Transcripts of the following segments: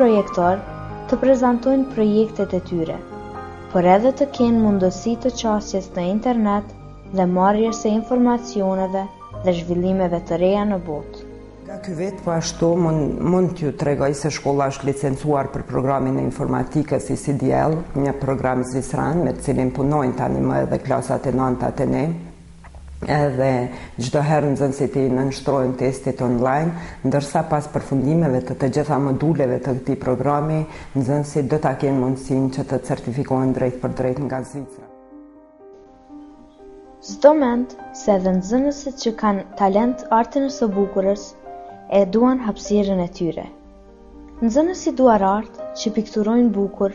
projektor të prezantojnë projektet e tyre, por edhe të kenë mundësi të qasjes në internet dhe marrjes së informacioneve dhe zhvillimeve të reja në botë. Nga ky vit po ashtu mund t'ju tregoj se shkolla është licencuar për programin e informatikës ICDL, një program zviceran me të cilin punojnë tani më edhe klasat e nënta te ne, Edhe çdo herë nxënësit i nënshtrohen testit online, ndërsa pas përfundimeve të të gjitha moduleve të këtij programi, nxënësit do ta kenë mundësinë që të certifikohen drejtpërdrejt nga Zvicra. S'do mend se edhe nxënësit që kanë talent artin e së bukurës e duan hapësirën e tyre. Nxënësit duarartë që pikturojnë bukur,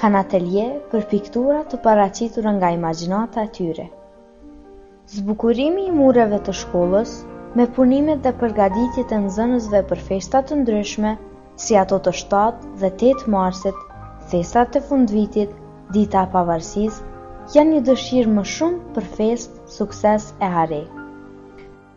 Kanë atelje për piktura të paraqitura nga imagjinata e tyre. Zbukurimi i mureve të shkollës me punimet dhe përgatitjet e nxënësve për festa të ndryshme si ato të shtatë dhe tetë marsit, festat e fundvitit, Dita e Pavarësisë, janë një dëshirë më shumë për festë, sukses e hare.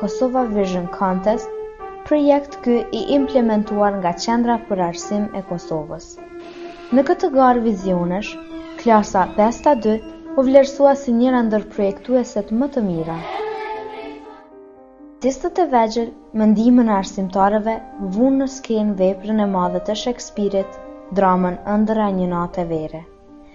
Kosova Vision Contest, projekt ky i implementuar nga Qendra për Arsim e Kosovës. Në këtë garë vizionesh, klasa pesta dy u vlerësua si njëra ndër projektueset më të mira. Artistët e vegjël, me ndihmën e arsimtarëve, vunë në skenë veprën e madhe të Shekspirit, dramën Ëndrra e një nate vere.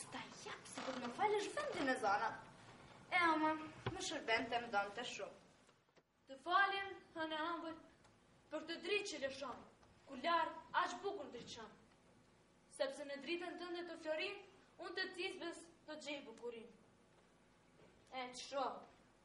S'ta jap, sikur më falsh vendin e zanave. E ama, më shërbente, më donte shumë. Të falem, hanë e ambël, për atë dritë që lëshon, ku lart, aq bukur dritson Sepse në dritën tënde të florinjtë, unë të qiti zbres të gjej bukurinë. E të shumë,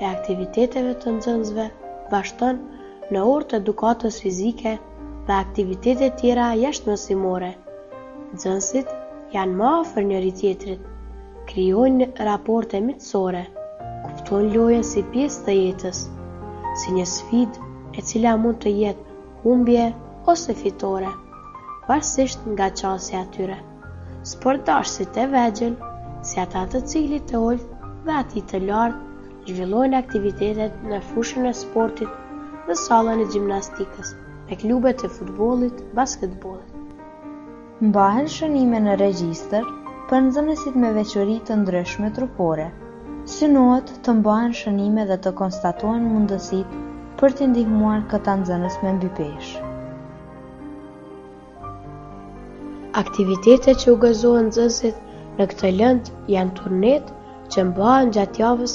e aktiviteteve të nxënësve vazhdon në orë të edukatës fizike dhe aktivitete tjera jashtëmësimore. Nxënësit janë më afër njëri-tjetrit, krijojnë raporte miqësore, kuptojnë lojën si pjesë të jetës, si një sfidë e cila mund të jetë humbje ose fitore, varësisht nga qasja e tyre. Sportdashësit e vegjël, si ata të ciklit të ulët dhe atij të lartë, zhvillojnë aktivitetet në fushën e sportit dhe sallën e gjimnastikës, me klubet e futbollit, basketbollit. Mbahen shënime në regjistër për nxënësit me veçori të ndryshme trupore. Synohet të mbahen shënime dhe të konstatohen mundësitë për t'i ndihmuar këta nxënës me mbipeshë. Aktivitetet që u gëzohen nxënësit në këtë lëndë janë turnet që mbahen gjatë javës